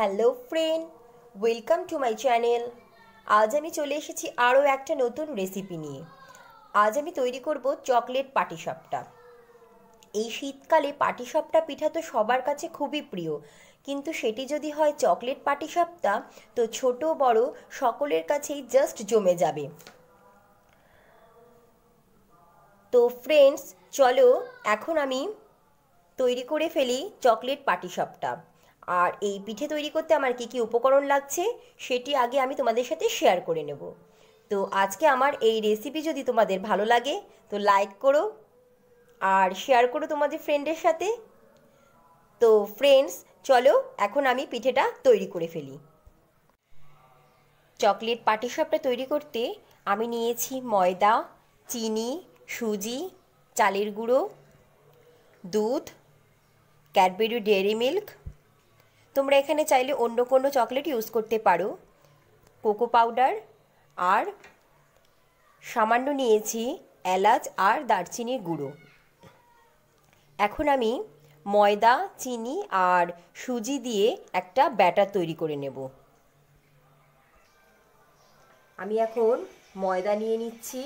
Hello friend welcome to my channel আজ আমি চলে এসেছি আরও একটা নতুন রেসিপি নিয়ে। আজ আমি তৈরি করব চকলেট পাটিসাপটা এই শীতকালে পাটিসাপটা পিঠা তো সবার কাছে খুবই প্রিয়। কিন্তু সেটি যদি হয় চকলেট পাটিসাপটা তো ছোট বড় সকলের কাছেই জাস্ট জমে যাবে। তো ফ্রেন্ডস চলো এখন আমি তৈরি করে ফেলি চকলেট পাটিসাপটা আর এই পিঠে তৈরি করতে আমার কি কি উপকরণ লাগছে, সেটি আগে আমি তোমাদের সাথে শেয়ার করে নেব। তো আজকে আমার এই রেসিপি যদি তোমাদের ভালো লাগে, তো লাইক করো আর শেয়ার করো তোমাদের ফ্রেন্ডের সাথে। তো ফ্রেন্ডস চলো এখন আমি পিঠেটা তৈরি করে ফেলি। চকলেট পাটিসাপটা তৈরি করতে আমি নিয়েছি ময়দা, চিনি, সুজি, চালের গুঁড়ো, দুধ ক্যাডবেরি ডেয়ারি মিল্ক তোমরা এখানে চাইলে অন্য কোনো চকলেট ইউজ করতে পারো। কোকো পাউডার আর সামান্য নিয়েছি এলাচ আর দারচিনির গুঁড়ো। এখন আমি ময়দা, চিনি আর সুজি দিয়ে একটা ব্যাটার তৈরি করে নেব। আমি এখন ময়দা নিয়ে নিচ্ছি।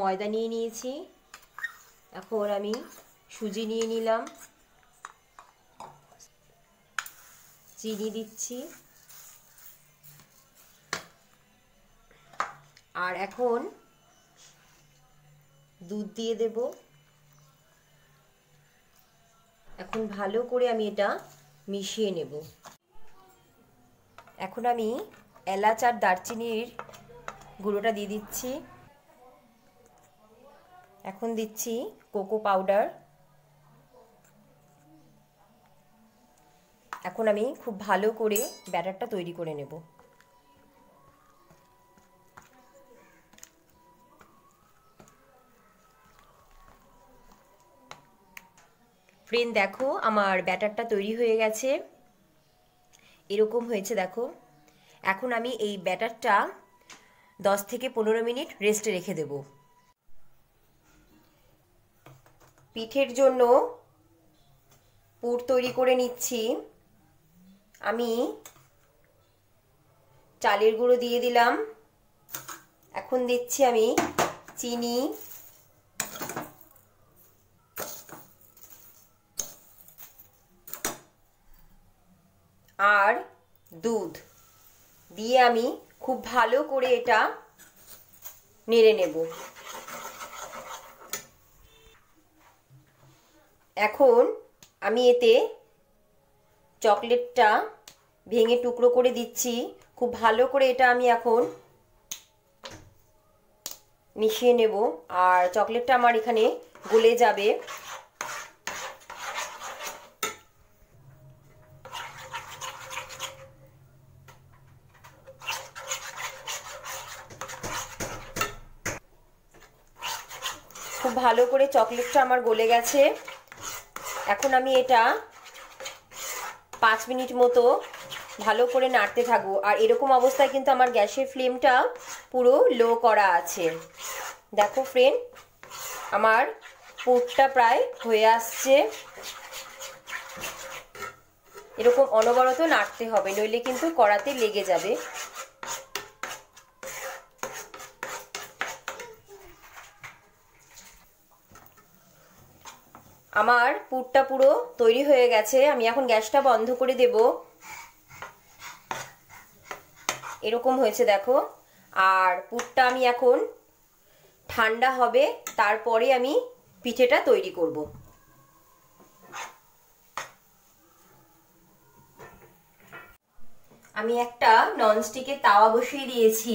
ময়দা নিয়ে নিয়েছি। এখন আমি সুজি নিয়ে নিলাম। চিনি দিচ্ছি। আর এখন দুধ দিয়ে দেব। এখন ভালো করে আমি এটা মিশিয়ে নেব। এখন আমি এলাচ আর দারচিনির গুঁড়োটা দিয়ে দিচ্ছি। এখন দিচ্ছি কোকো পাউডার। এখন আমি খুব ভালো করে ব্যাটারটা তৈরি করে নেব। ফ্রেন্ড দেখো, আমার ব্যাটারটা তৈরি হয়ে গেছে। এরকম হয়েছে, দেখো। এখন আমি এই ব্যাটারটা দশ থেকে পনেরো মিনিট রেস্টে রেখে দেব। পিঠের জন্য পুর তৈরি করে নিচ্ছি। আমি চালের গুঁড়ো দিয়ে দিলাম। এখন দিচ্ছি আমি চিনি। আর দুধ। দিয়ে আমি খুব ভালো করে এটা নেড়ে নেব। এখন আমি এতে চকলেটটা ভেঙে টুকরো করে দিচ্ছি। খুব ভালো করে এটা আমি এখন মিশিয়ে নেব। আর চকলেটটা আমার এখানে গলে যাবে। খুব ভালো করে চকলেটটা আমার গলে গেছে। এখন আমি এটা পাঁচ মিনিট মতো ভালো করে নাড়তে থাকব আর এরকম অবস্থায় কিন্তু আমার গ্যাসের ফ্লেমটা পুরো লো করা আছে। দেখো ফ্রেন্ড আমার পুরটা প্রায় হয়ে আসছে। এরকম অনবরত নাড়তে হবে, নইলে কিন্তু কড়াতে লেগে যাবে। আমার পুরটা পুরো তৈরি হয়ে গেছে, আমি এখন গ্যাসটা বন্ধ করে দেব। এরকম হয়েছে, দেখো। আর পুরটা আমি এখন ঠান্ডা হবে, তারপরে আমি পিঠেটা তৈরি করব। আমি একটা ননস্টিকের তাওয়া বসিয়ে দিয়েছি।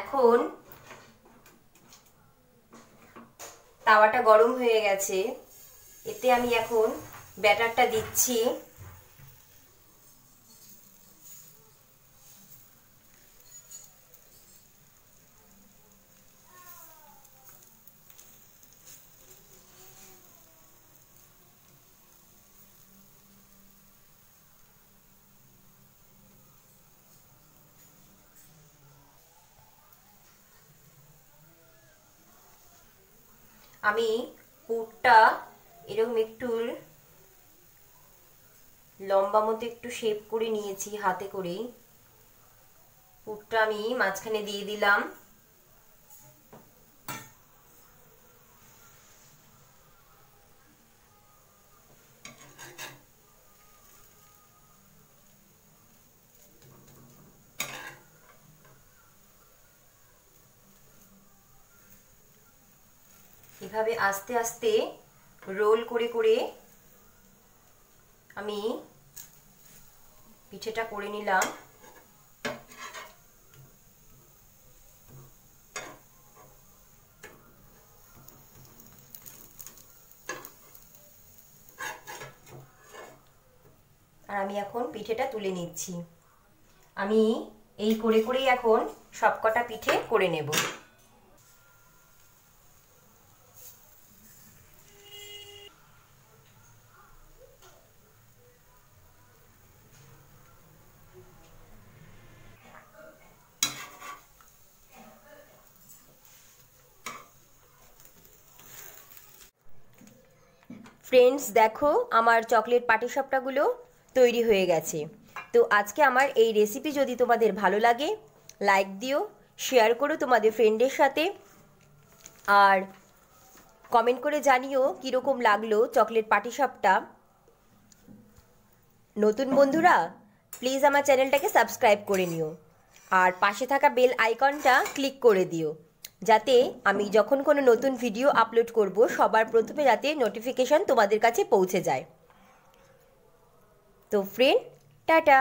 এখন তাওয়াটা গরম হয়ে গেছে। এতে আমি এখন ব্যাটারটা দিচ্ছি। আমি পুরটা এরকম একটু লম্বা মতো একটু শেপ করে নিয়েছি, হাতে করেই। কুটটা আমি মাঝখানে দিয়ে দিলাম। এভাবে আস্তে আস্তে রোল করে করে আমি পিঠেটা করে নিলাম। আর আমি এখন পিঠেটা তুলে নিচ্ছি। আমি এই করে করেই এখন সবকটা পিঠে করে নেব। ফ্রেন্ডস দেখো, আমার চকলেট পাটিসাপটাগুলো তৈরি হয়ে গেছে। তো আজকে আমার এই রেসিপি যদি তোমাদের ভালো লাগে লাইক দিও শেয়ার করো তোমাদের ফ্রেন্ডের সাথে। আর কমেন্ট করে জানিও কীরকম লাগল চকলেট পাটিসাপটা নতুন বন্ধুরা প্লিজ আমার চ্যানেলটাকে সাবস্ক্রাইব করে নিও। আর পাশে থাকা বেল আইকনটা ক্লিক করে দিও। যাতে আমি যখন কোনো নতুন ভিডিও আপলোড করব, সবার প্রথমে যাতে নোটিফিকেশন তোমাদের কাছে পৌঁছে যায়। তো ফ্রেন্ড টাটা!